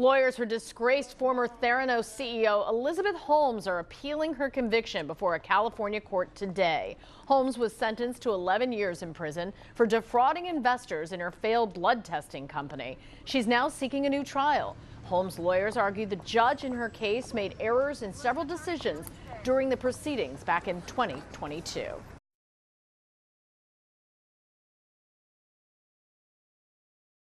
Lawyers for disgraced former Theranos CEO Elizabeth Holmes are appealing her conviction before a California court today. Holmes was sentenced to 11 years in prison for defrauding investors in her failed blood testing company. She's now seeking a new trial. Holmes' lawyers argue the judge in her case made errors in several decisions during the proceedings back in 2022.